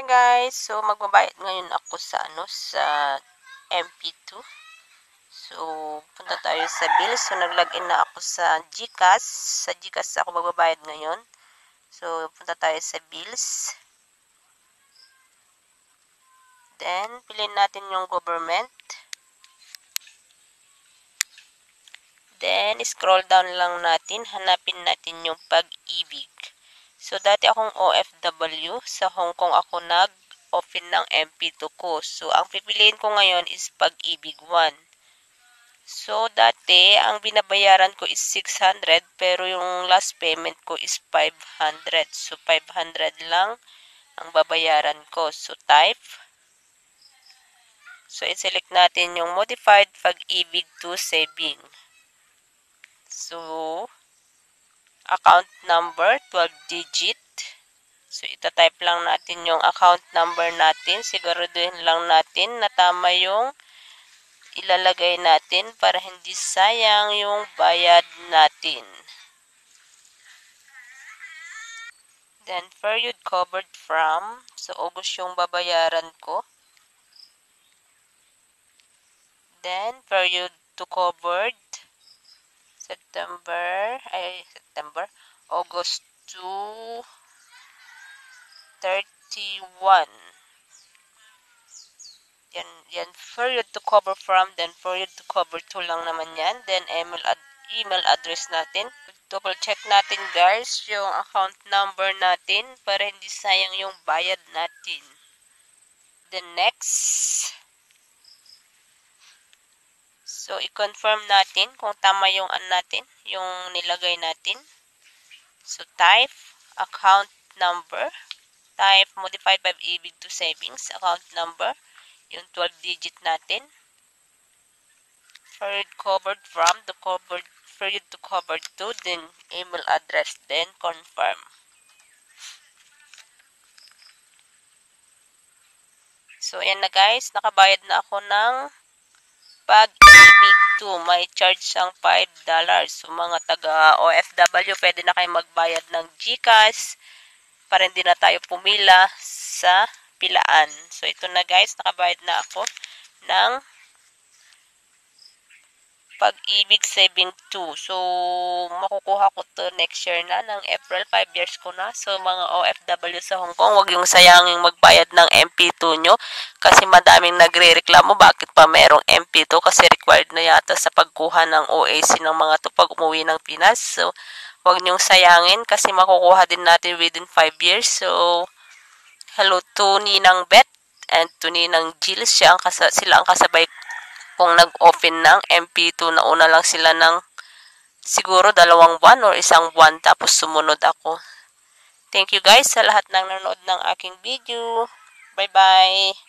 Hi guys, so magbabayad ngayon ako sa ano sa MP2. So punta tayo sa bills. So nag-login na ako sa GCash. Sa GCash ako magbabayad ngayon. So punta tayo sa bills. Then piliin natin yung government. Then scroll down lang natin, hanapin natin yung pag-ibig. So, dati akong OFW. Sa Hong Kong ako nag-open ng MP2 ko. So, ang pipiliin ko ngayon is Pag-ibig 1. So, dati, ang binabayaran ko is 600, pero yung last payment ko is 500. So, 500 lang ang babayaran ko. So, type. So, i-select natin yung modified pag-ibig to saving. So, account number, 12 digit. So, itatype lang natin yung account number natin. Siguraduhin lang natin na tama yung ilalagay natin para hindi sayang yung bayad natin. Then, period covered from. So, August yung babayaran ko. Then, period to covered. September, ay, September, August 2, 31. Yan, yan, period to cover from, then period to cover to lang naman yan. Then, email, ad, email address natin. Double check natin, guys, yung account number natin para hindi sayang yung bayad natin. Then, next. So, i-confirm natin kung tama yung an natin, yung nilagay natin. So, type, account number, type, modified by ibig to savings, account number, yung 12 digit natin. Period covered from, the covered, period to covered to, then email address, then confirm. So, ayan na guys, nakabayad na ako ng pag-ibig 2, may charge siyang $5. So, mga taga-OFW, pwede na kayo magbayad ng GCash para hindi na tayo pumila sa pilaan. So, ito na guys, nakabayad na ako ng pag-ibig saving 2. So, makukuha ko to next year na, ng April, 5 years ko na. So, mga OFW sa Hong Kong, wag yung sayanging magbayad ng MP2 nyo kasi madaming nagre-reklamo bakit pa merong MP2 kasi required na yata sa pagkuha ng OAC ng mga to pag umuwi ng Pinas. So, wag nyong sayangin kasi makukuha din natin within 5 years. So, hello to Ninang Bet and to Ninang Jill. Siya ang sila ang kasabay kung nag-open ng MP2 na una lang sila ng siguro dalawang buwan or isang buwan tapos sumunod ako. Thank you guys sa lahat ng nanonood ng aking video. Bye-bye!